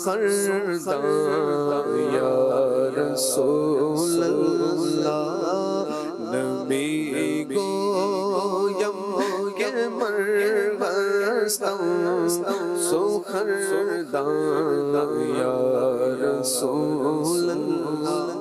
[SPEAKER 4] सुखरदा या रसूल अल्लाह नबी के मर हस्ता सुखरदा या रसूल अल्लाह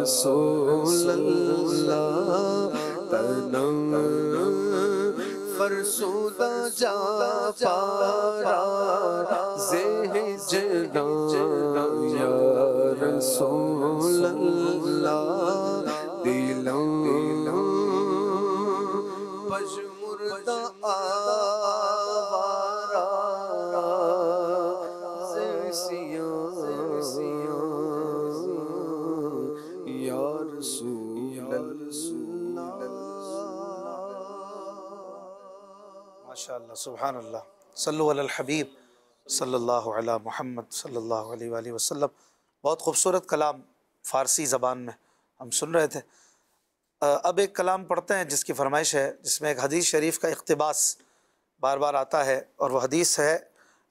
[SPEAKER 4] रसूल अल्लाह तनम फरसुदा जा
[SPEAKER 2] सुभान अल्लाह सल्लु सल्लल्लाहु अला मुहम्मद सल्लल्लाहु बहुत खूबसूरत कलाम फ़ारसी ज़बान में हम सुन रहे थे। अब एक कलाम पढ़ते हैं जिसकी फरमाइश है, जिसमें एक हदीस शरीफ का इक़्तिबास बार बार आता है और वह हदीस है,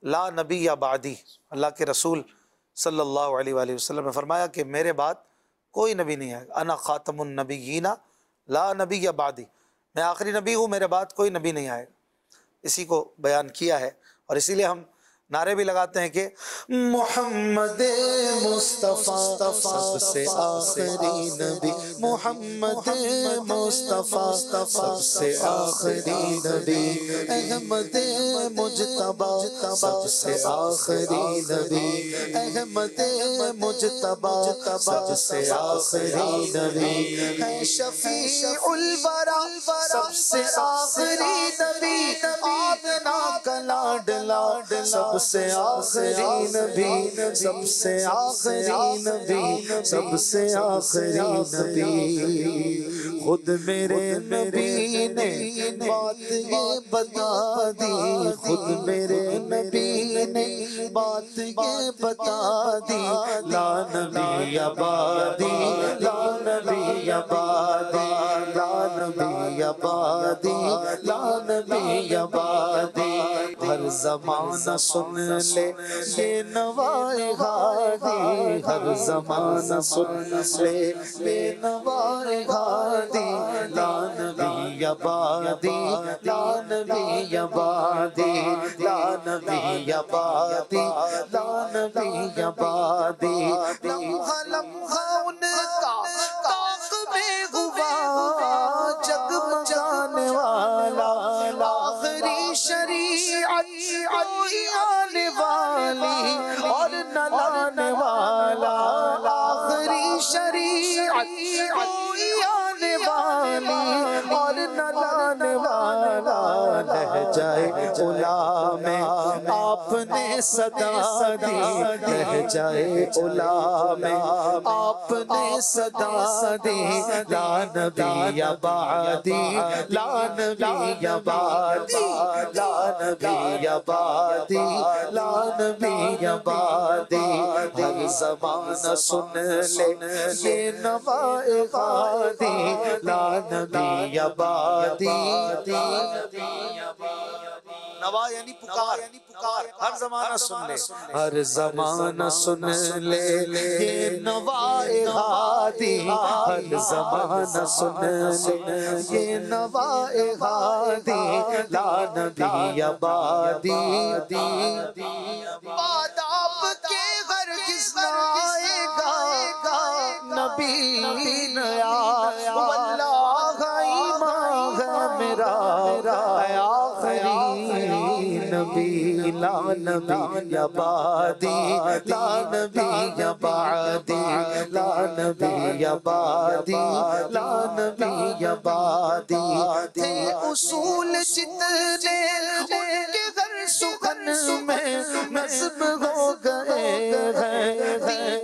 [SPEAKER 2] ला नबी या बादी, अल्लाह के रसूल सल्लल्लाहु अलैहि वसल्लम ने फरमाया कि मेरे बाद कोई नबी नहीं आएगा अना ख़ातमुन नबीयीना, ला नबी या बादी। मैं आखिरी नबी हूँ, मेरे बाद कोई नबी नहीं आएगा। इसी को बयान किया है और इसीलिए हम नारे भी लगाते हैं कि मोहम्मद मुस्तफ़ा, सबसे आखिरी नबी। मोहम्मद मुस्तफ़ा, सबसे आखिरी नबी। अहमद मुजतबा, सबसे आखिरी नबी। अहमद मुजतबा, सबसे आखिरी नबी। है शफीउल वरा सबसे आखिरी नबी। आदना का लाडला सबसे आखिरी नबी, सबसे आखिरी नबी, सबसे आखिरी नबी। खुद मेरे नबी ने बात ये बता दी। खुद मेरे नबी ने बात ये बता दी। ला नबी आबादी, ला नबी आबादी, ला नबी आबादी, ला नबी आबादी। जमाना सुन ले ये नवाए हादी, हर जमाना सुन ले ये नवाए हादी ला नबी आबादी ला नबी आबादी ला नबी आबादी ला नबी आबादी और सदा दी लह जाए उला में आपने सदा दी ला नबी आबादी ला नबी आबादी ला नबी आबादी ला नबी आबादी। हर जमाना सुन ले ये नवाए गादी ला नबी आबादी। नवा यानी पुकार। यानी पुकार। हर जमाना सुन ले। हर जमाना सुन ले। ये नवाए हादी। हर जमाना सुन ले। ये नवाए हादी। ला नबी आबादी। बाद आपके घर किसना आएगा। नबी नया। वल्लाह ईमान है मेरा। नबी आबादी ला नबी आबादी ला नबी आबादी थे उसूल सितरे उनके घर सुगन में नस्ब हो गए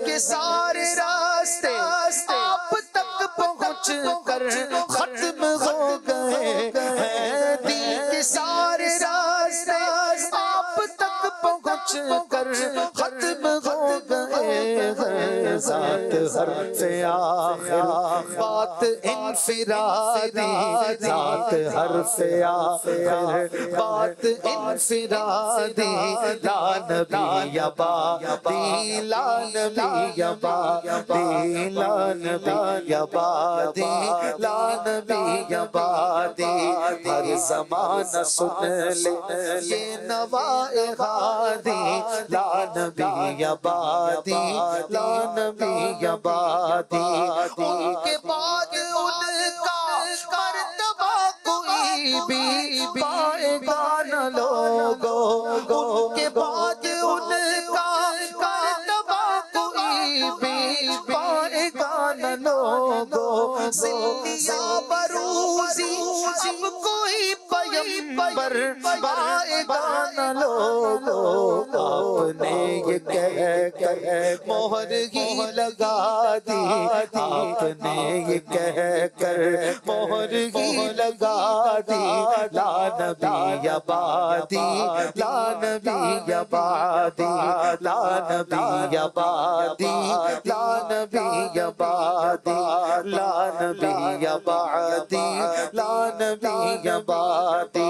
[SPEAKER 2] के सारे रास्ते आप तक
[SPEAKER 15] पहुँच कर खत्म हो गए हैं कर खत्म हो गए हर सात हर
[SPEAKER 2] से बात इनफिरादी जात हर से आखिर, बात इनफिरादी लान दिया बा दीलान दिया बा दीलान दिया बा दीलान दिया बा दी, हर जमाना सुन ले, ये नवाए ला नबी यबादी ला नबी यबादी उनके बाद उनका मर्तबा कोई भी पाएगा न लोगो उनके बाद उनका मर्तबा कोई भी पाएगा न लोगो जिल्लिया पयंबर पाएगा लोगो आपने ये कह मोहर ही लगा दी। आपने ये कह कर मोहर ही लगा दी। ला नबी यबादी ला नबी यबादी ला नबी यबादी ला नबी यबादी ला नबी यबादी ला नबी यबादी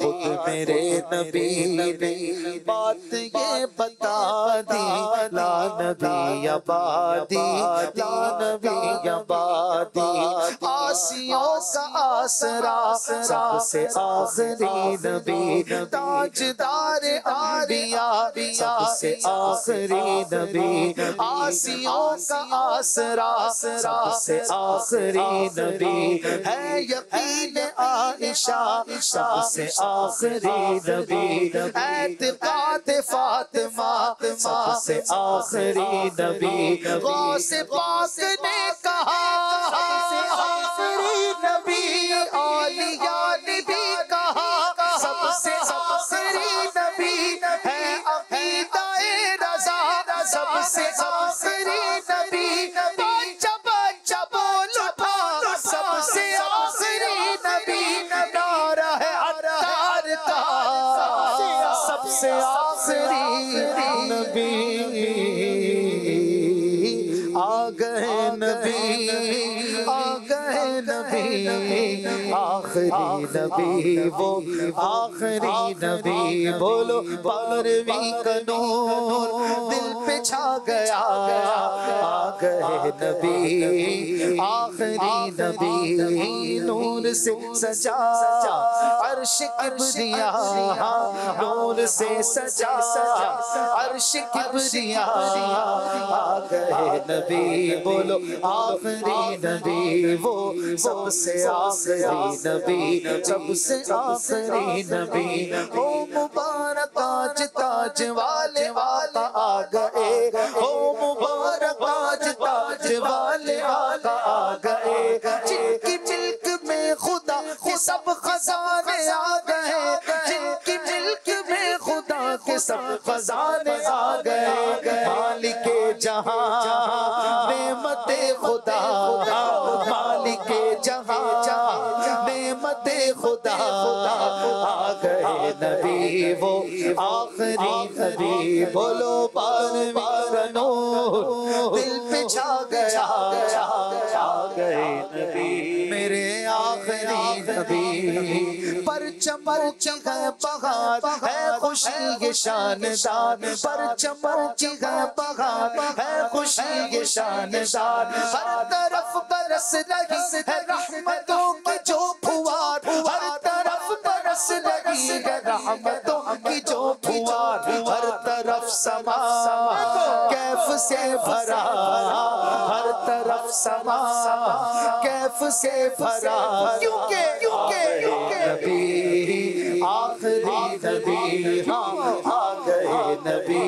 [SPEAKER 2] खुद मेरे नबी ने बात ये बता दी। ला नबी यबादी ला नबी यबादी आसियों का आसरा, सबसे आखिरी नबी ताजदार आरिया, सबसे आखिरी नबी आसियों का आसरा, सबसे आखिरी नबी है यकीन आयशा सबसे आखिरी नबी एतकाद फातिमा सबसे आखिरी नबी गौस पाक ने कहा सबसे आखिरी नबी औलिया ने नबी वो आखिरी नबी बोलो बारहवीं का दिल पे छा गया आ गए नबी। आखिरी नबी नूर से सजा। अर्श किबरिया नूर से सजा। अर्श किबरिया आ गए नबी बोलो आखिरी नबी वो सबसे आखिरी नबी। सबसे आखिरी नबी ओ मुबारक आज ताज वाले वाला आ गए ओ मुबारक आज ताज वाले वाला आ गए जिनकी मिल्क में खुदा के सब खजाने आ गए। जिनकी मिल्क में खुदा के सब खजाने आ गए। मालिक जहाँ नेमत खुदा मालिक जहाँ। खुदा आ गए नबी वो, आखिरी नबी बोलो बार बार नूर दिल पे छा गया आ गए नबी मेरे आखिरी नबी पर चमच है बहार है खुशी ये शानदार पर चमच है बहार है खुशी ये शानदार। हर तरफ़ बरस रही है रहमतों की जो फुहार हर तरफ़ बरस रही है रहमतों की जो फुहार हर तरफ़ समा। कैफ से भरा हर तरफ़ समा। कैफ से भरा क्योंकि क्योंकि नबी, आखिरी नबी हाँ आ गए नबी।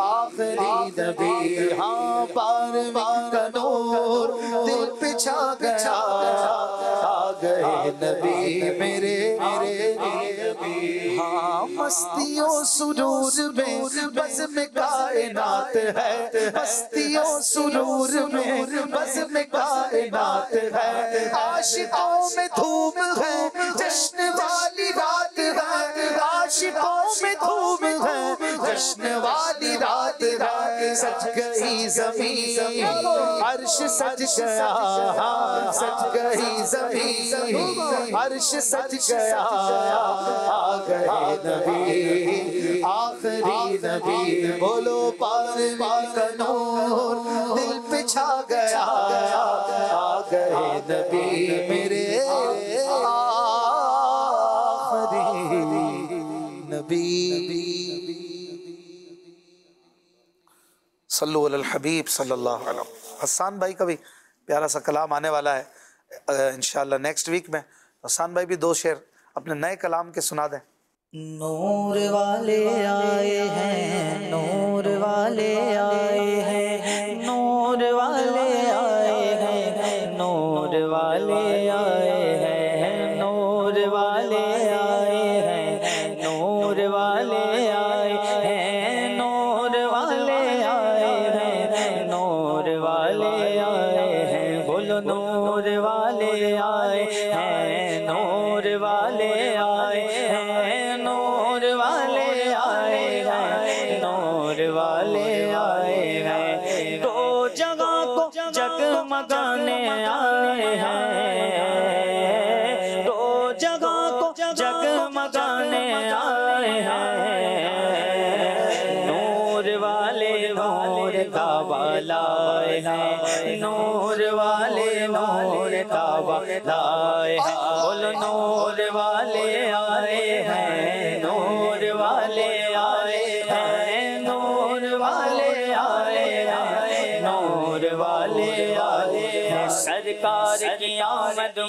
[SPEAKER 2] आखिरी नबी हाँ बारहवीं का नूर। दिल पे छा गया, आ गए नबी। मेरे नबी हाँ मस्तियों सुरूर में बस में कायनात है। मस्तियों सुरूर में बस में कायनात है। आशिकों में धूम है, जश्न वाली रात है। आशिकों में धूम है,
[SPEAKER 15] जश्न वाली रात रात सज गई ज़मीन, अर्श सज गया। सज गई ज़मीन, अर्श सज गया। आ गए नबी आखिरी नबी बोलो दिल पे छा गया। आ गए नबी मेरे आखिरी नबी।
[SPEAKER 2] सल्लु अलल हबीब, सल्लल्लाहु अलैहि। हसान भाई का भी प्यारा सा कलाम आने वाला है इंशाल्लाह नेक्स्ट वीक में। हसान भाई भी दो शेर अपने नए कलाम के सुना दें।
[SPEAKER 1] नूर वाले आए हैं नूर वाले आए हैं नूर वाले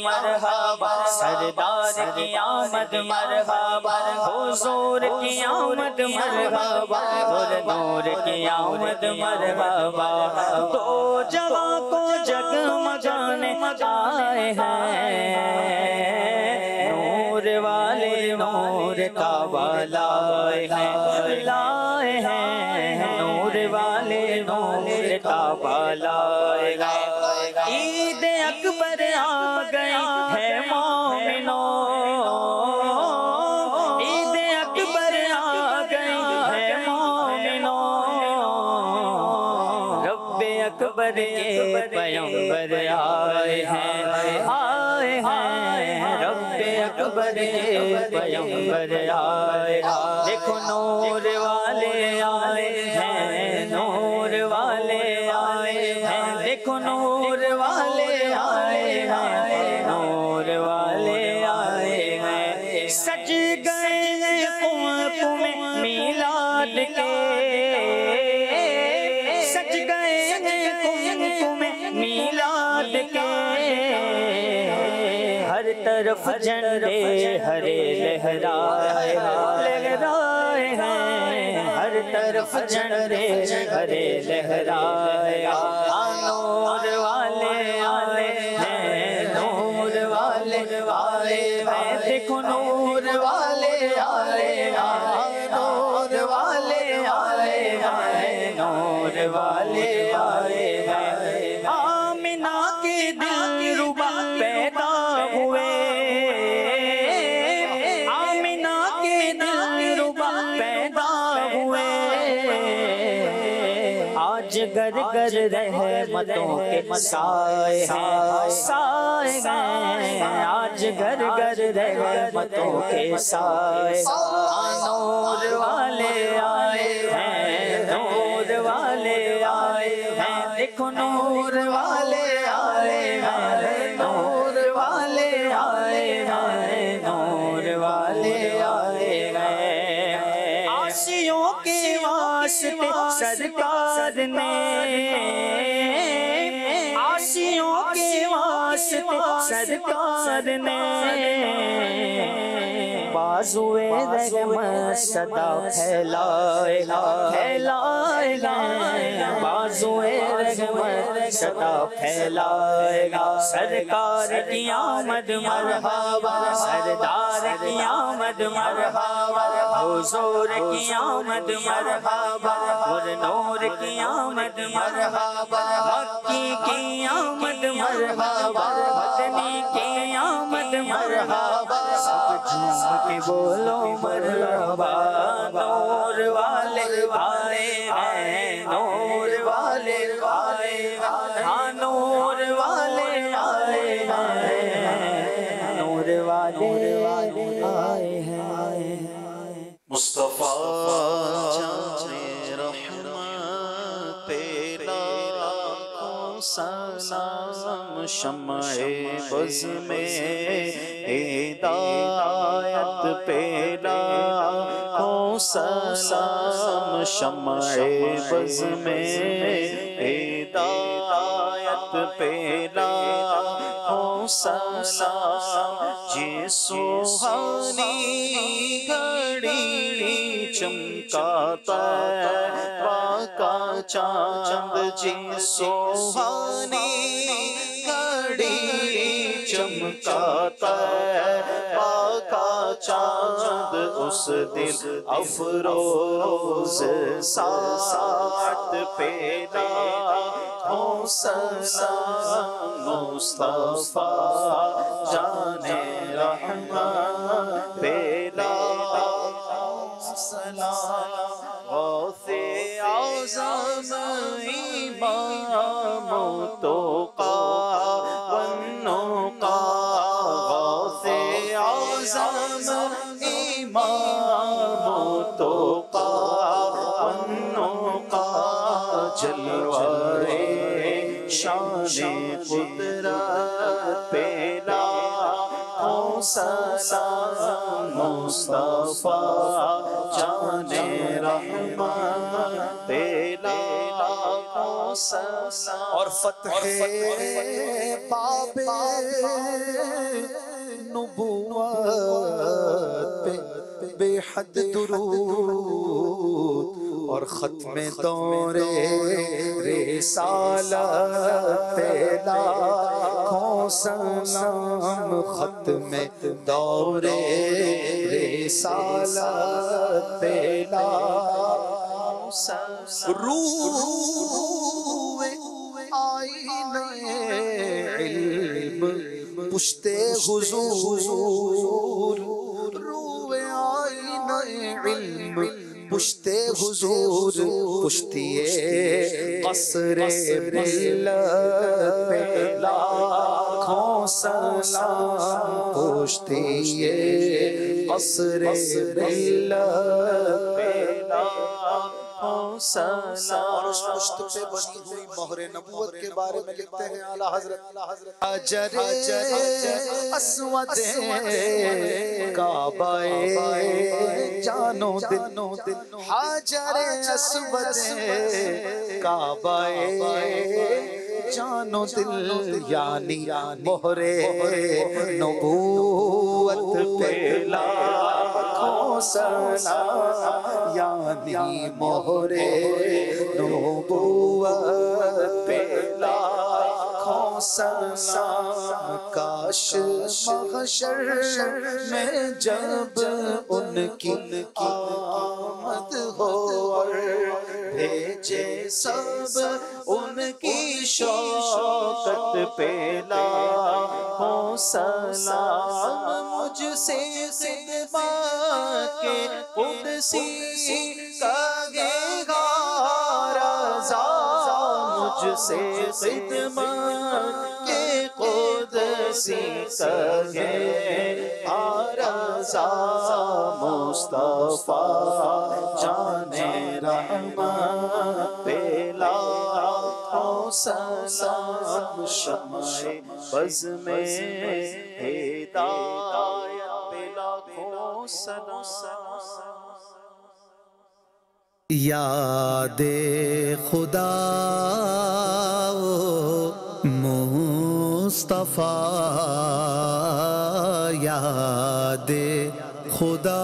[SPEAKER 1] मरहबा, सरदार की आमद मरहबा, हुजूर की आमद मरहबा और नूर की आमद मरहबा। दो जगह को जगमगाने आए हैं। नूर वाले नूर का लाए हैं। लाए हैं। नूर वाले नूर का लाए अकबर के पयंबर आए हैं आए हैं रब अकबर के पयंबर आए देखो नूर वाले आए तरफ़ झंडे हरे लहराए लहराए हैं। हर तरफ़ झंडे हरे लहराए रहमतों के साए हैं। साए हैं आज घर घर रहमतों के साए। नूर वाले आए हैं नूर वाले आए हैं। देखो नूर वाले आए हैं नूर वाले आए हैं नूर वाले आए हैं। आशियों के वास्ते सरकार ने सरकार ने बाजुए रहमत सदा फैलाए फैलाए। बाजुए रहमत सदा फैलाएगा सरकार की आमद मरहबा। सरदार की आमद मरहबा। हुजूर की आमद मरहबा। और नूर की आमद मरहबा। मक्की की आमद मरहबा। बोलो मरहबा नूर वाले वाले
[SPEAKER 3] शम्मे बज में हिदायत पेला हो सलाम शम्मे बज में हिदायत पेला हो सलाम जी सुहानी घड़ी चमकाता का चाँद जी सुहानी चमकाता का चाँद उस दिन अफरोज साथ पेदा हो सलाम मुस्तफ़ा जाने कुदरत पेला सलाम मुस्तफ़ा जाने रहमा पेला हो
[SPEAKER 2] और फतह बाबे नबुवत पे बेहद दुरूद और खत्म दौरे रिसालत पे लाखों सलाम खत्म दौरे लाखों सलाम। रूए आईने इल्म पुश्ते हुजूर इल्म पुश्ते हुजूर पुश्तिए कसरे मिल्लत लाखों सलाम पुश्तिए कसरे मिल्लत और उस पे बनी हुई मोहरे के बारे में लिखते हैं आला हज़रत। अजर काबाए, जानो दिनो दिन हाजर काबाए, जानो दिल यानी मोहरे, नबूवत पे लाखों सलाम यानी मोहरे नबूवत पे लाखों काश महशर में जब उनकी आमद हो और भेजे सब उनकी शौकत पे लाखों सलाम मुझसे सिदमा के कुदसी कगे रजा मुझसे सिदमा के कुदसी कगे आरजा मुस्तफ़ा जाने रहमा पेला सलाम शमाए बज में हिदायत पेला सलाम
[SPEAKER 3] याद खुदा मुस्तफ़ा याद खुदा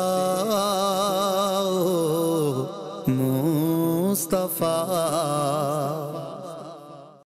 [SPEAKER 3] मुस्तफ़ा।